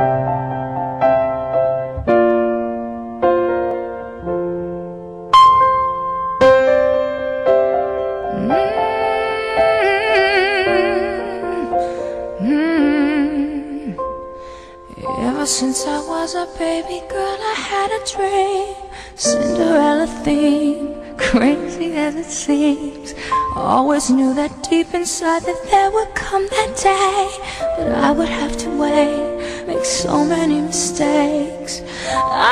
Mm-hmm. Ever since I was a baby girl, I had a dream. Cinderella theme, crazy as it seems. Always knew that deep inside that there would come that day. But I would have to wait, make so many mistakes.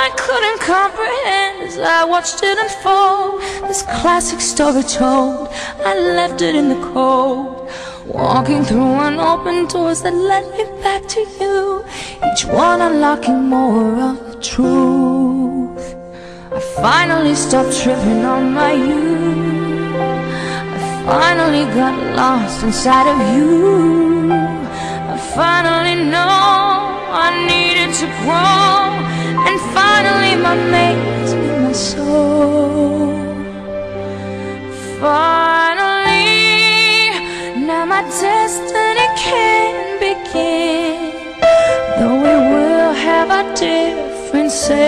I couldn't comprehend as I watched it unfold. This classic story told, I left it in the cold. Walking through unopened doors that led me back to you Each one unlocking more of the truth I finally stopped tripping on my youth I finally got lost inside of you I finally know I needed to grow And finally my mate been my soul. Finally, now my destiny can begin. Though we will have our differences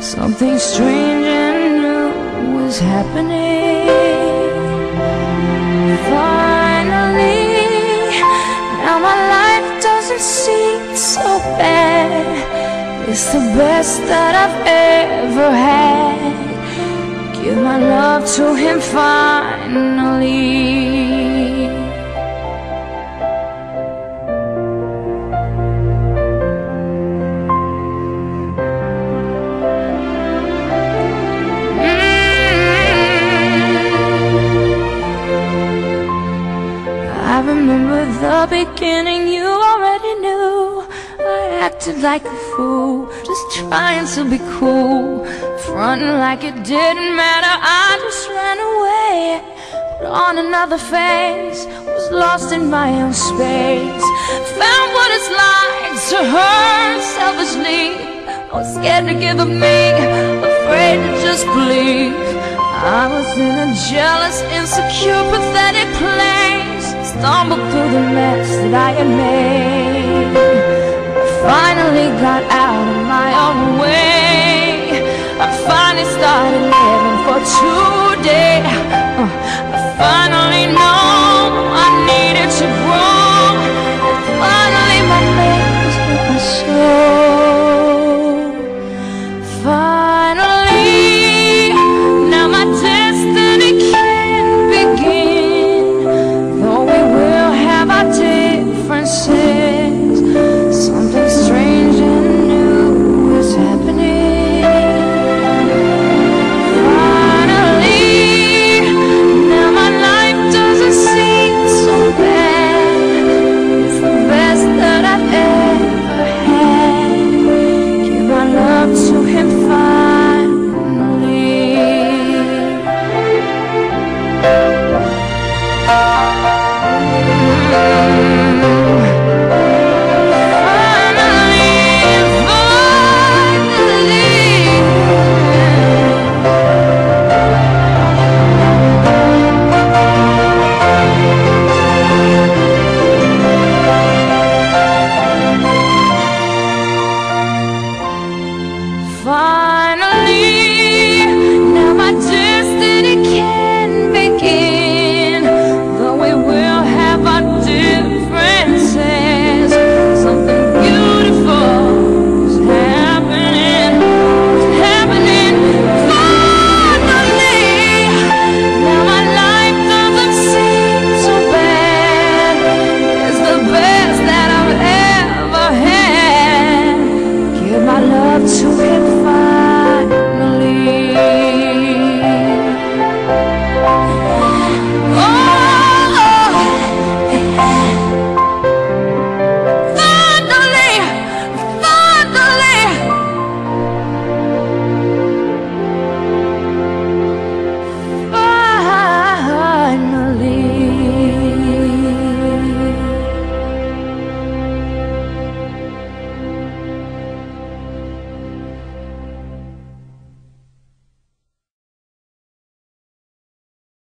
Something strange and new is happening so bad. It's the best that I've ever had. Give my love to him finally. Mm-hmm. I remember the beginning, you acted like a fool, just trying to be cool. Fronting like it didn't matter, I just ran away. Put on another face, was lost in my own space. Found what it's like to hurt selfishly. I was scared to give up me, afraid to just believe. I was in a jealous, insecure, pathetic place. Stumbled through the mess that I had made finally got out of my own way. I finally started